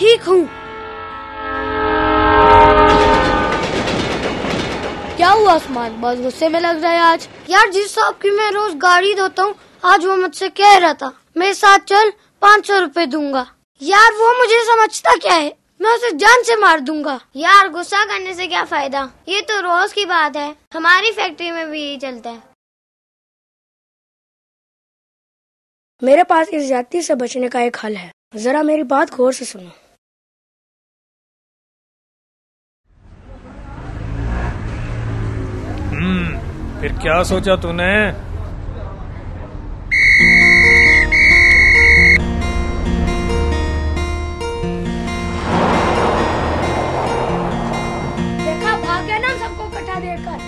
हूँ। क्या हुआ आसमान? बहुत गुस्से में लग रहा है आज। यार जिस साहब की मैं रोज गाड़ी धोता हूँ आज वो मुझसे कह रहा था मेरे साथ चल पाँच सौ रूपए दूँगा। यार वो मुझे समझता क्या है? मैं उसे जान से मार दूँगा। यार गुस्सा करने से क्या फ़ायदा? ये तो रोज की बात है। हमारी फैक्ट्री में भी यही चलता है। मेरे पास इस जाति से बचने का एक हल है। जरा मेरी बात गौर से सुनो। फिर क्या सोचा तूने? देखा भाग गया ना सबको इकट्ठा देखकर